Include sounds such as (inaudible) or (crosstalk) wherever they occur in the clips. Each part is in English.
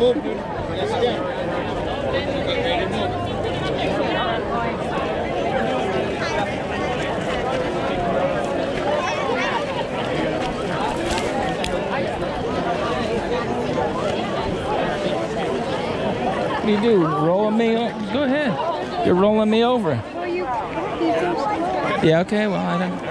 What do you do? Rolling me? o- Go ahead. You're rolling me over. Yeah. Okay. Well, I don't.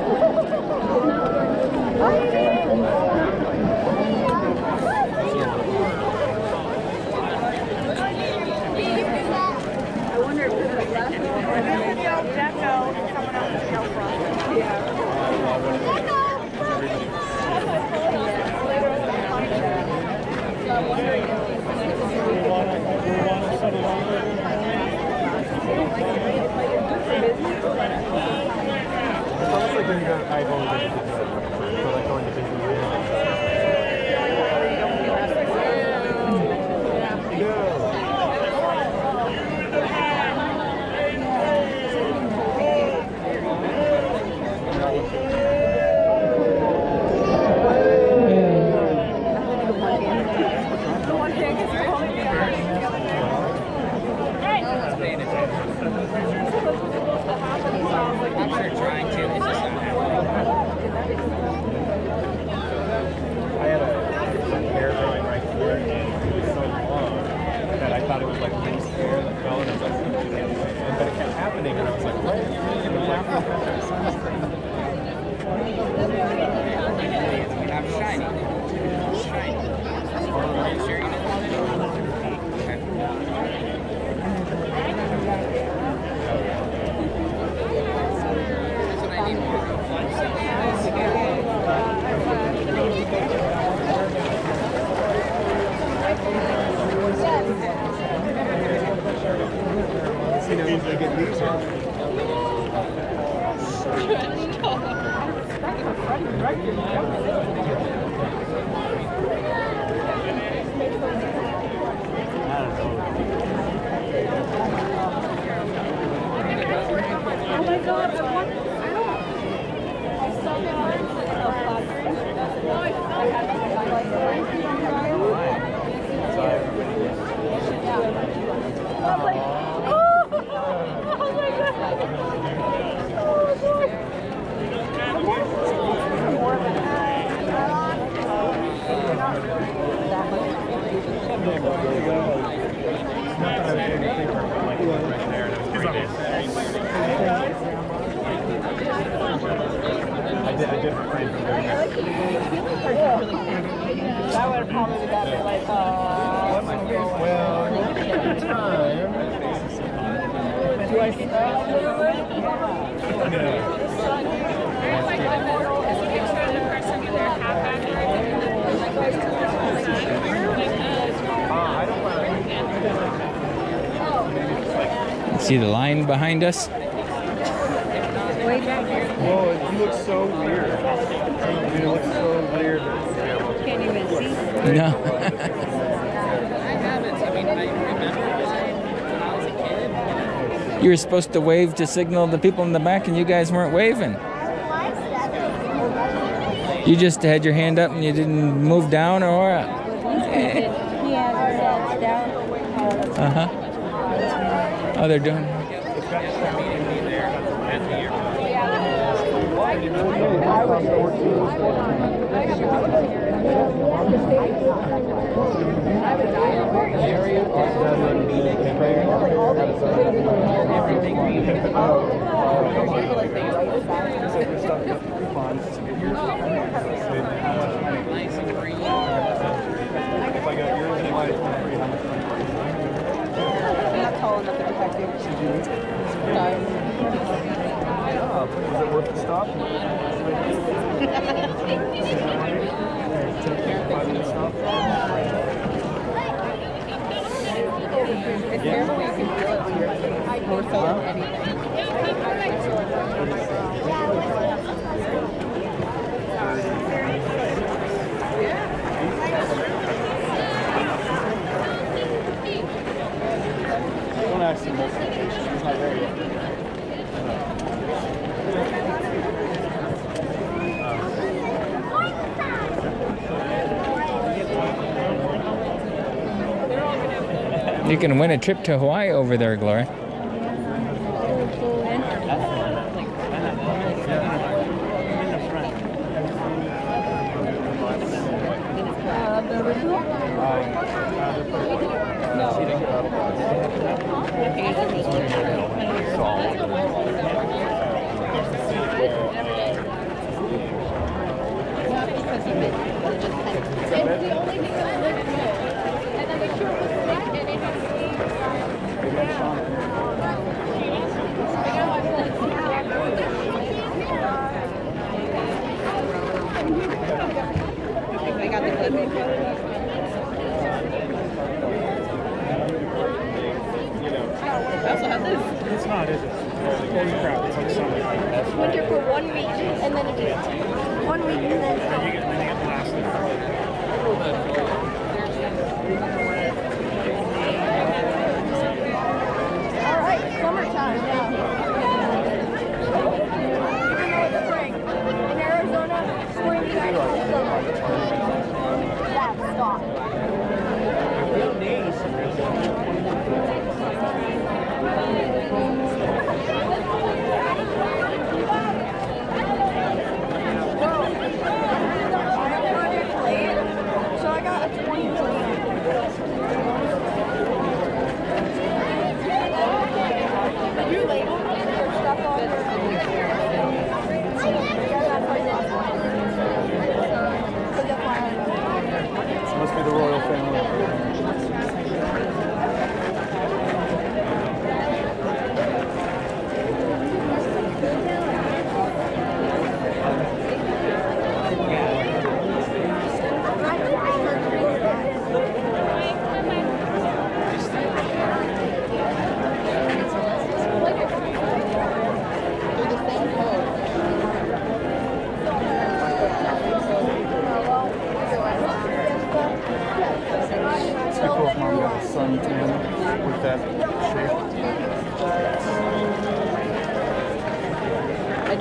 It's almost like when you go to eyeball for like going to Disneyland. I'm sure trying to. It's just not happening. I had a hair growing right here, and it was so long that I thought it was like loose hair that fell, and I was like, and but it kept happening, and I was like, what? And it was like, I'm shiny. Shiny. Are you sure you didn't want it? Okay. That's what I need more of. you know, you get these. (laughs) I did, That would have probably been like, uh, Well, at the time, do I smell a little bit? uh, I don't want See the line behind us? Way back here. Whoa, you look so weird. You look so weird. Can't even see. No. I haven't. I mean, I remember when I was a kid. you were supposed to wave to signal the people in the back, and you guys weren't waving. You just had your hand up and you didn't move down, or what? He has our heads down. Uh huh. Oh, they're doing. Nice and green. If I got yours and mine, it's free. How much I'm not tall enough to protect you. No. Is it worth the stop? Stop? It's terrible. More so than anything. You can win a trip to Hawaii over there, Gloria. Uh, the the clip. I also have this. It's not, is it? Holy crap, it's like something. winter for one week and then it's one week and then Then you get, then you get blasted. all right, summertime now. Even though it's spring. In Arizona, spring is actually summer. That's stop. So I got a 20 Did you label your stuff on your Yeah, that's my last one. So that's why I- Must be the royal family. It's pretty cool if mom got a suntan with that shape. I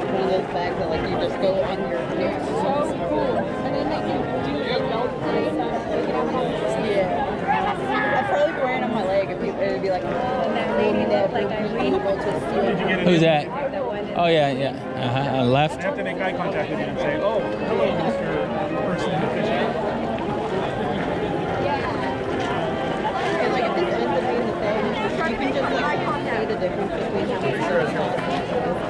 do really want one of those bags that like you just go on your It's so cool. And then they can do the belt thing. Yeah. I'd probably be wearing it on my leg and people, it'd be like, oh, lady that like I read able to see. Who's that? Oh yeah, yeah. Uh huh. On left. I have to make eye contact with you and say, oh, hello, Mr. Person in the Fishing. Like if this ends up being the same, you can just like see the difference between how much